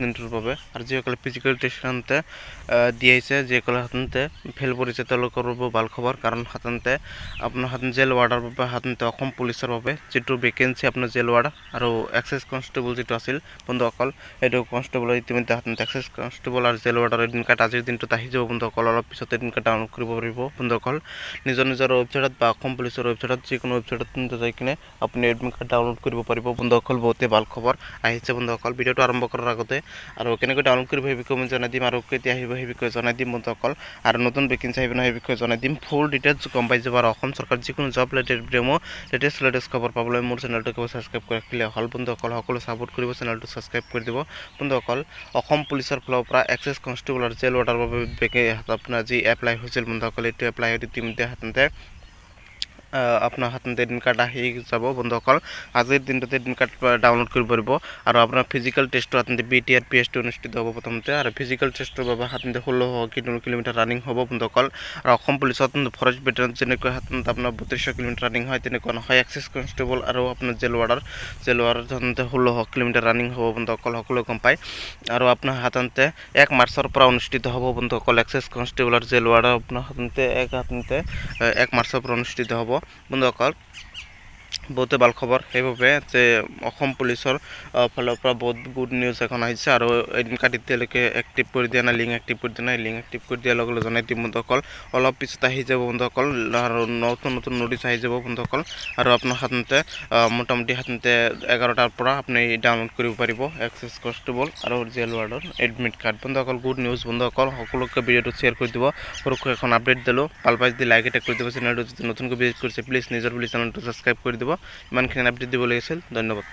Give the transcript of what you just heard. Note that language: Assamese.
দিনটোৰ বাবে আৰু যিসকলে ফিজিকেল টেষ্ট সাধাৰণতে আহিছে যিসকলে সাধাৰণতে ফেইল কৰিছে তেওঁলোকৰ বাবে ভাল খবৰ। কাৰণ সাধাৰণতে আপোনাৰ সাধাৰণ জেল ৱাৰ্ডৰ বাবে সাধাৰণতে অসম পুলিচৰ বাবে যিটো ভেকেঞ্চি আপোনাৰ জেল ৱাৰ্ড আৰু এক্সাইজ কনষ্টেবল যিটো আছিল বন্ধুসকল সেইটো কনষ্টেবলৰ ইতিমধ্যে সাধাৰণতে এক্সাইজ কনষ্টেবল আৰু জেল ৱাৰ্ডৰ এডমিট কাৰ্ড আজিৰ দিনটোত আহি যাব বন্ধুসকল অলপ পিছত এডমিট কাৰ্ড ডাউনলোড কৰিব পাৰিব। বন্ধুসকল নিজৰ নিজৰ ৱেবছাইটত বা অসম পুলিচৰ ৱেবছাইটত যিকোনো ৱেবছাইটত যাই কিনে আপুনি এডমিট কাৰ্ড ডাউনলোড কৰিব পাৰিব। বন্ধুসকল বহুতেই ভাল খবৰ আহিছে বন্ধুসকল। ভিডিঅ'টো আৰম্ভ কৰাৰ আগতে আৰু কেনেকৈ ডাউনলোড কৰিব সেই বিষয়ে মই জনাই দিম আৰু কেতিয়া আহিব সেই বিষয়ে জনাই দিম বন্ধুসকল আৰু নতুন ভেকেঞ্চি আহিব সেই বিষয়ে জনাই দিম। ফুল ডিটেইলছ গম পাই যাব আৰু অসম চৰকাৰ যিকোনো job related demo latest latest খবৰ পাবলৈ মোৰ চেনেলটো কেৱল ছাবস্ক্ৰাইব কৰি ৰাখিলে হ'ল। বন্ধুসকল সকলো ছাপোৰ্ট কৰিব চেনেলটো ছাবস্ক্ৰাইব কৰি দিব। বন্ধুসকল অসম পুলিচৰ ফালৰ পৰা এক্সাইজ কনষ্টেবল আৰু জেল ৱাৰ্ডৰ বাবে আপোনাৰ যি এপ্লাই হৈছিল বন্ধুসকল এইটো এপ্লাই হৈ ইতিমধ্যে সাধাৰণতে আপোনাৰ সাধাৰণতে এডমিট কাৰ্ড আহি যাব বন্ধুসকল আজিৰ দিনটোতে এডমিট কাৰ্ড ডাউনলোড কৰিব পাৰিব। আৰু আপোনাৰ ফিজিকেল টেষ্টটো সাধাৰণতে বি টি আৰ পি এছটো অনুষ্ঠিত হ'ব প্ৰথমতে। আৰু ফিজিকেল টেষ্টৰ বাবে সাধাৰণতে ষোল্ল কিলোমিটাৰ ৰানিং হ'ব বন্ধুসকল আৰু অসম পুলিচত ফৰেষ্ট বেটেৰিয়েন যেনেকৈ সাধাৰণতে আপোনাৰ বত্ৰিছশ কিলোমিটাৰ ৰানিং হয় তেনেকুৱা নহয়। এক্সাইজ কনষ্টেবল আৰু আপোনাৰ জেল ৱাৰ্ডাৰ জেল ৱাৰ্ডাৰ সাধাৰণতে ষোল্ল কিলোমিটাৰ ৰানিং হ'ব বন্ধুসকল সকলোৱে গম পায়। আৰু আপোনাৰ সাধাৰণতে এক মাৰ্চৰ পৰা অনুষ্ঠিত হ'ব বন্ধুসকল এক্সাইজ কনষ্টেবল আৰু জেল ৱাৰ্ডাৰ আপোনাৰ সাধাৰণতে এক সাধাৰণতে এক মাৰ্চৰ পৰা অনুষ্ঠিত হ'ব। বন্ধুসকল বহুতে ভাল খবৰ। সেইবাবে যে অসম পুলিচৰ ফালৰ পৰা বহুত গুড নিউজ এখন আহিছে আৰু এডমিট কাৰ্ড এতিয়ালৈকে এক্টিভ কৰি দিয়া নাই লিংক এক্টিভ কৰি দিয়া নাই। লিংক এক্টিভ কৰি দিয়াৰ লগে লগে জনাই দিম বন্ধুসকল। অলপ পিছত আহি যাব বন্ধুসকল আৰু নতুন নতুন নটিচ আহি যাব বন্ধুসকল। আৰু আপোনাৰ সাধাৰণতে মোটামুটি সাধাৰণতে এঘাৰটাৰ পৰা আপুনি ডাউনলোড কৰিব পাৰিব এক্সেছ কনষ্টেবল আৰু জেল ৱাৰ্ডৰ এডমিট কাৰ্ড বন্ধুসকল গুড নিউজ বন্ধুসকল সকলোকে ভিডিঅ'টো শ্বেয়াৰ কৰি দিব। সৰুকৈ এখন আপডেট দিলোঁ। ভাল পাই যদি লাইক এটা কৰি দিব চেনেলটো যদি নতুনকৈ ভিজিট কৰিছে প্লিজ নিজৰ বুলি চেনেলটো ছাবস্ক্ৰাইব কৰি দিব। ইমানখিনি আপডেট দিব লাগিছিল ধন্যবাদ।